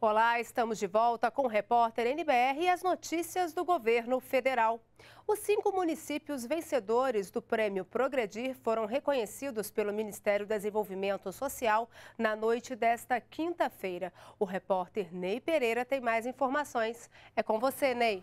Olá, estamos de volta com o repórter NBR e as notícias do governo federal. Os cinco municípios vencedores do Prêmio Progredir foram reconhecidos pelo Ministério do Desenvolvimento Social na noite desta quinta-feira. O repórter Ney Pereira tem mais informações. É com você, Ney.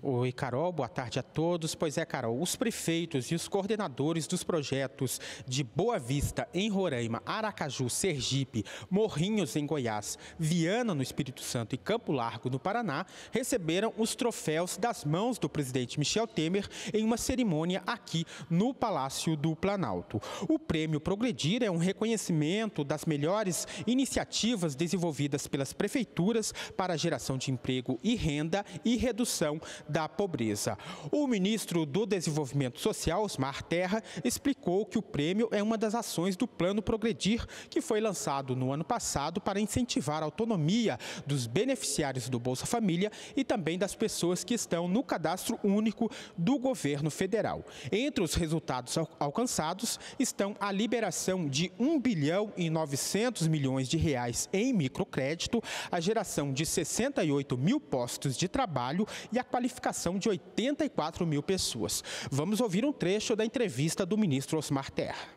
Oi, Carol, boa tarde a todos. Pois é, Carol, os prefeitos e os coordenadores dos projetos de Boa Vista, em Roraima, Aracaju, Sergipe, Morrinhos, em Goiás, Viana, no Espírito Santo e Campo Largo, no Paraná, receberam os troféus das mãos do presidente Michel Temer em uma cerimônia aqui no Palácio do Planalto. O prêmio Progredir é um reconhecimento das melhores iniciativas desenvolvidas pelas prefeituras para geração de emprego e renda e redução da pobreza. O ministro do Desenvolvimento Social, Osmar Terra, explicou que o prêmio é uma das ações do Plano Progredir, que foi lançado no ano passado para incentivar a autonomia dos beneficiários do Bolsa Família e também das pessoas que estão no cadastro único do governo federal. Entre os resultados alcançados estão a liberação de 1 bilhão e 900 milhões de reais em microcrédito, a geração de 68 mil postos de trabalho e a qualificação qualificação de 84 mil pessoas. Vamos ouvir um trecho da entrevista do ministro Osmar Terra.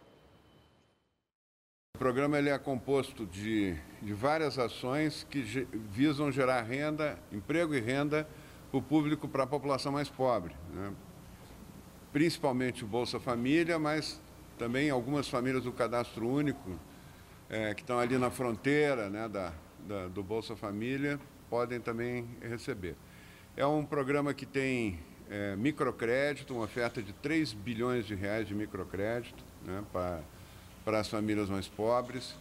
O programa ele é composto de, de várias ações que visam gerar renda, emprego e renda para o público, para a população mais pobre. Né? Principalmente o Bolsa Família, mas também algumas famílias do Cadastro Único, é, que estão ali na fronteira né, da, da, do Bolsa Família, podem também receber. É um programa que tem é, microcrédito, uma oferta de 3 bilhões de reais de microcrédito né, para, as famílias mais pobres.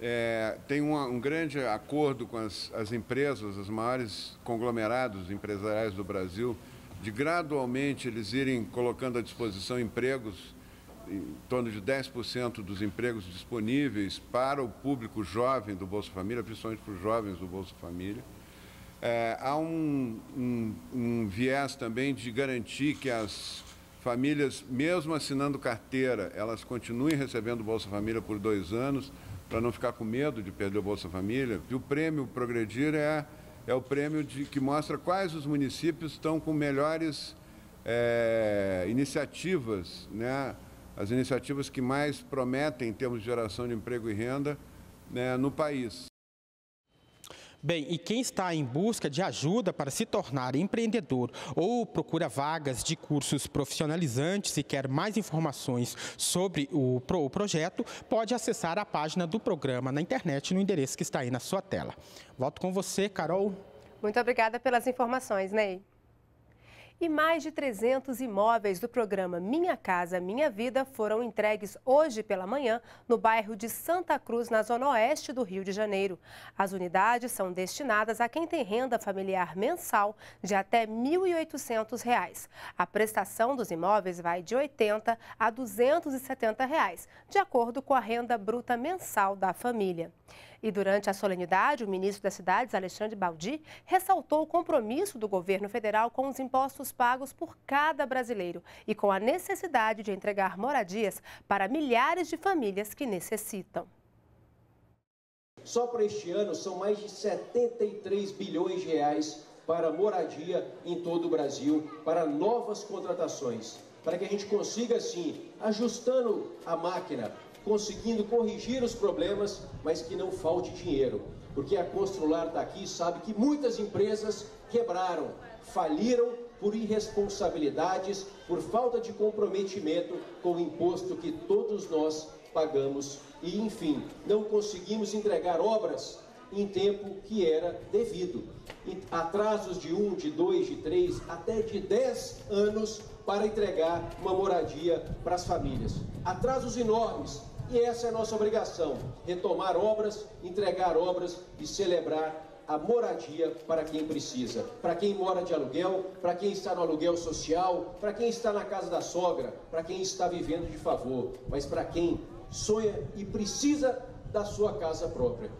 É, tem um, um, grande acordo com as, as empresas, os maiores conglomerados empresariais do Brasil, de gradualmente eles irem colocando à disposição empregos, em torno de 10% dos empregos disponíveis para o público jovem do Bolsa Família, principalmente para os jovens do Bolsa Família. É, há um, um, um viés também de garantir que as famílias, mesmo assinando carteira, elas continuem recebendo Bolsa Família por dois anos, para não ficar com medo de perder o Bolsa Família. E o prêmio Progredir é, é o prêmio de, que mostra quais os municípios estão com melhores é, iniciativas, né? as iniciativas que mais prometem em termos de geração de emprego e renda né, no país. Bem, e quem está em busca de ajuda para se tornar empreendedor ou procura vagas de cursos profissionalizantes e quer mais informações sobre o, o projeto, pode acessar a página do programa na internet no endereço que está aí na sua tela. Volto com você, Carol. Muito obrigada pelas informações, Ney. E mais de 300 imóveis do programa Minha Casa Minha Vida foram entregues hoje pela manhã no bairro de Santa Cruz, na zona oeste do Rio de Janeiro. As unidades são destinadas a quem tem renda familiar mensal de até R$ 1.800. A prestação dos imóveis vai de R$ 80 a 270 reais, de acordo com a renda bruta mensal da família. E durante a solenidade, o ministro das Cidades, Alexandre Baldi, ressaltou o compromisso do governo federal com os impostos pagos por cada brasileiro e com a necessidade de entregar moradias para milhares de famílias que necessitam. Só para este ano são mais de 73 bilhões de reais para moradia em todo o Brasil, para novas contratações, para que a gente consiga, assim, ajustando a máquina, conseguindo corrigir os problemas, mas que não falte dinheiro. Porque a Constrular está aqui sabe que muitas empresas quebraram, faliram por irresponsabilidades, por falta de comprometimento com o imposto que todos nós pagamos e, enfim, não conseguimos entregar obras em tempo que era devido. Atrasos de um, de dois, de três, até de dez anos para entregar uma moradia para as famílias. Atrasos enormes e essa é a nossa obrigação: retomar obras, entregar obras e celebrar a moradia para quem precisa, para quem mora de aluguel, para quem está no aluguel social, para quem está na casa da sogra, para quem está vivendo de favor, mas para quem sonha e precisa da sua casa própria.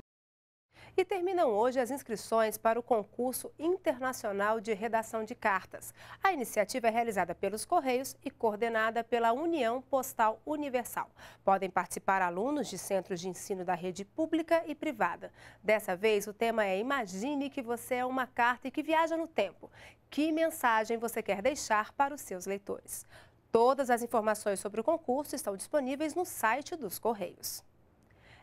E terminam hoje as inscrições para o concurso internacional de redação de cartas. A iniciativa é realizada pelos Correios e coordenada pela União Postal Universal. Podem participar alunos de centros de ensino da rede pública e privada. Dessa vez, o tema é Imagine que você é uma carta e que viaja no tempo. Que mensagem você quer deixar para os seus leitores? Todas as informações sobre o concurso estão disponíveis no site dos Correios.